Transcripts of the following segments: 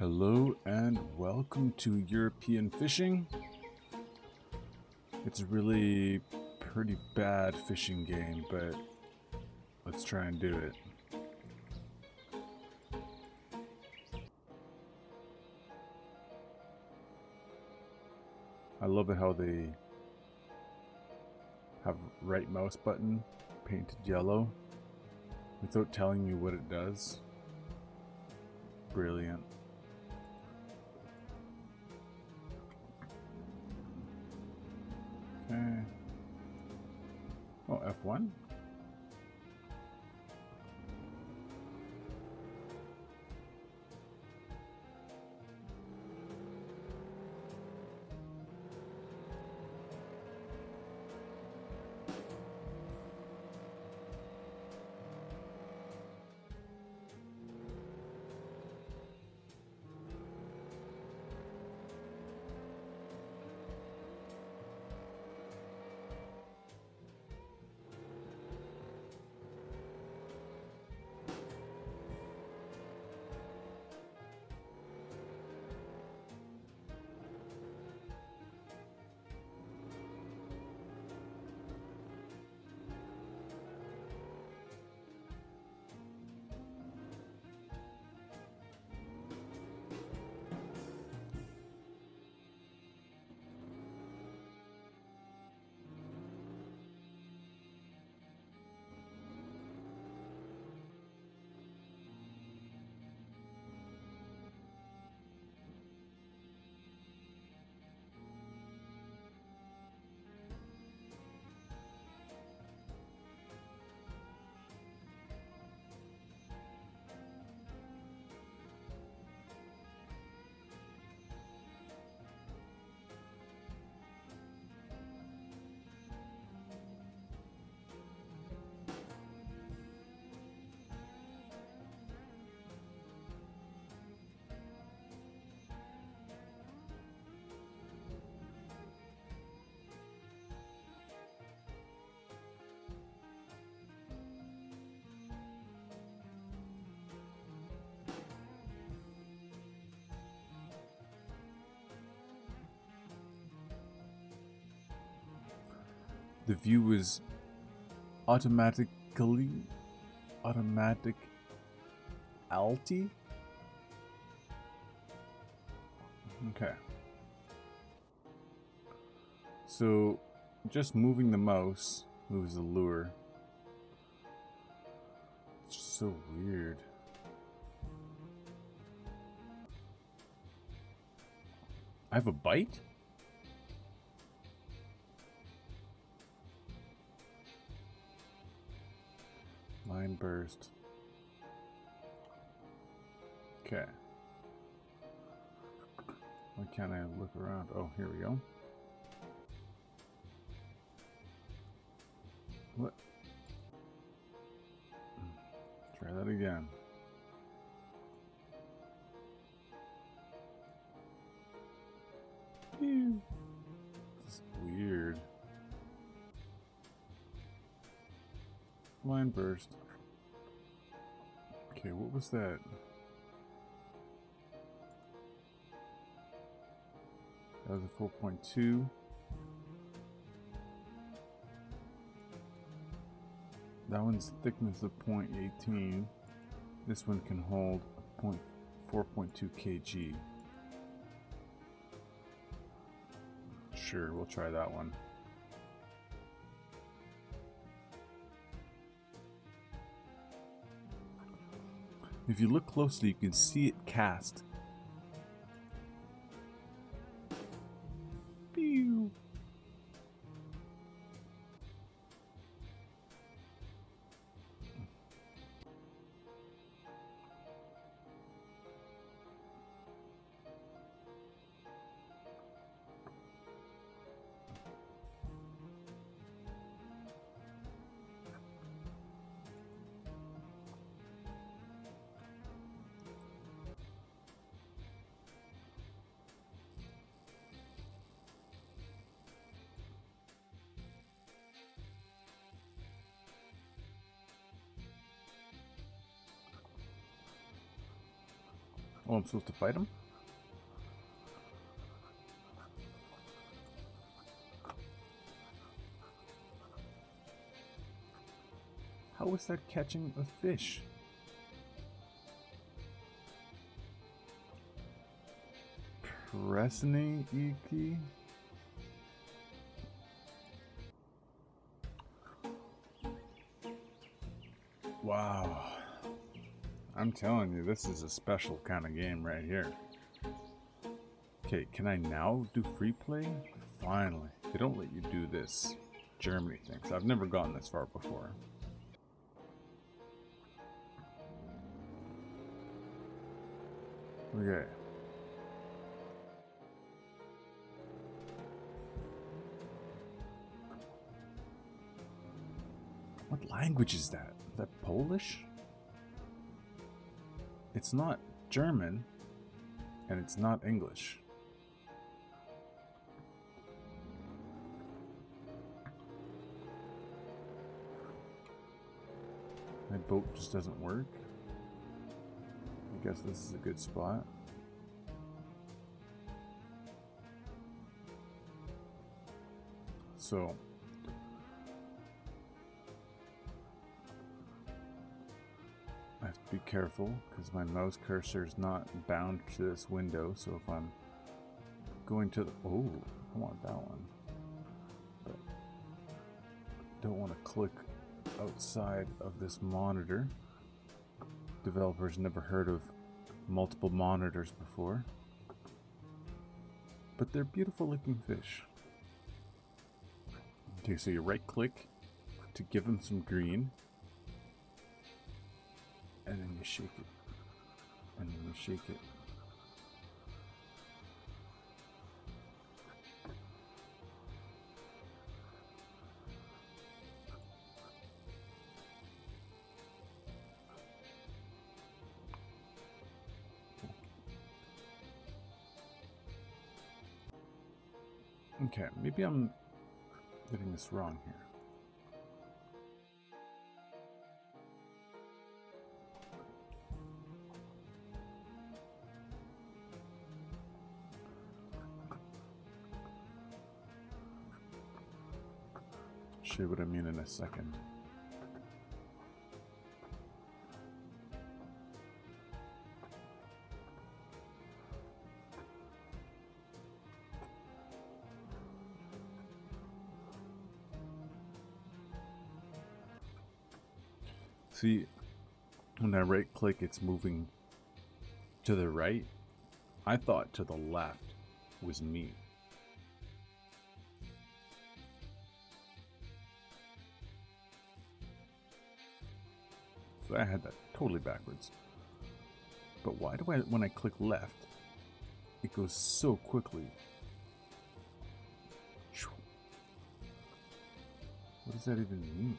Hello and welcome to European Fishing. It's a really pretty bad fishing game, but let's try and do it. I love it how they have right mouse button painted yellow without telling you what it does. Brilliant. Okay. Oh, F1? The view is automatically automatic alti. Okay. So just moving the mouse moves the lure. It's just so weird. I have a bite? Line burst. Okay. Why can't I look around? Oh, here we go. What? Hmm. Try that again. Line burst. Okay, what was that? That was a 4.2. That one's thickness of 0.18. This one can hold 4.2 kg. Sure, we'll try that one. If you look closely, you can see it cast. Oh, I'm supposed to fight him? How is that catching a fish? Presne Iki? I'm telling you, this is a special kind of game right here. Okay, can I now do free play? Finally. They don't let you do this Germany thing, so I've never gone this far before. Okay. What language is that? Is that Polish? It's not German, and it's not English. My boat just doesn't work. I guess this is a good spot. So, have to be careful because my mouse cursor is not bound to this window. So if I'm going to the, oh, I want that one, but don't want to click outside of this monitor. Developers never heard of multiple monitors before, but they're beautiful looking fish. Okay, so you right click to give them some green you shake it, and then you shake it. Okay, maybe I'm getting this wrong here. A second. See, when I right click, it's moving to the right. I thought to the left was me. I had that totally backwards. But why do I, when I click left, it goes so quickly? What does that even mean?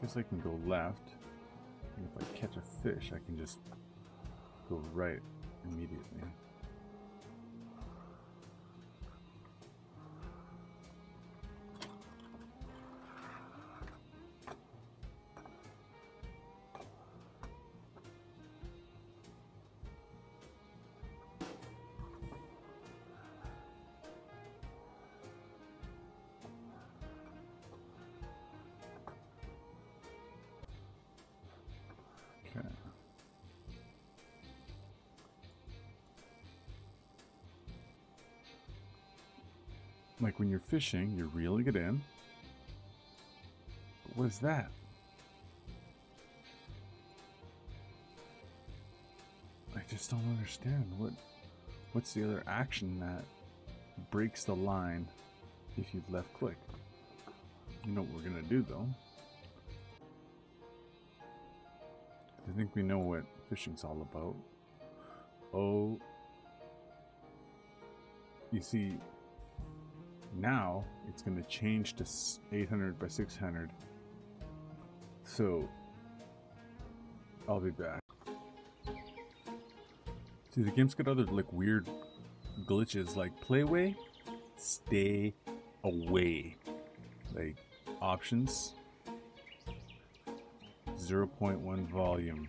Guess I can go left. And if I catch a fish, I can just go right immediately. Okay. Like when you're fishing, you're reeling it in. But what is that? I just don't understand. What what's the other action that breaks the line if you left click? You know what we're gonna do though. I think we know what fishing's all about. Oh, you see, now it's going to change to 800 by 600. So I'll be back. See, the game's got other like weird glitches like play playway, stay away, like options, 0.1 volume.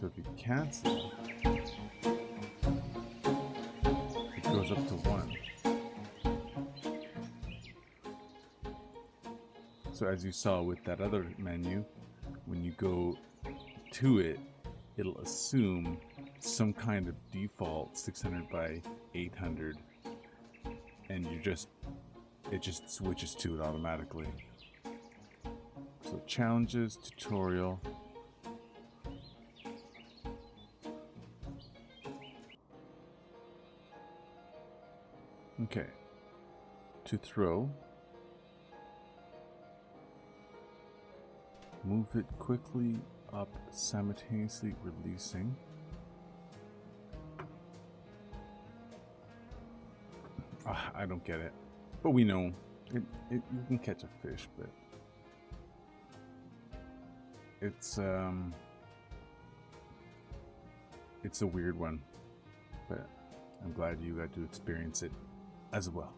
So if you cancel, it goes up to 1. So as you saw with that other menu, when you go to it, it'll assume some kind of default 600 by 800 and you just it just switches to it automatically. So challenges, tutorial, Okay. To throw. Move it quickly up, simultaneously releasing. Ah, I don't get it. But we know it, it you can catch a fish, but it's um it's a weird one. But I'm glad you got to experience it as well.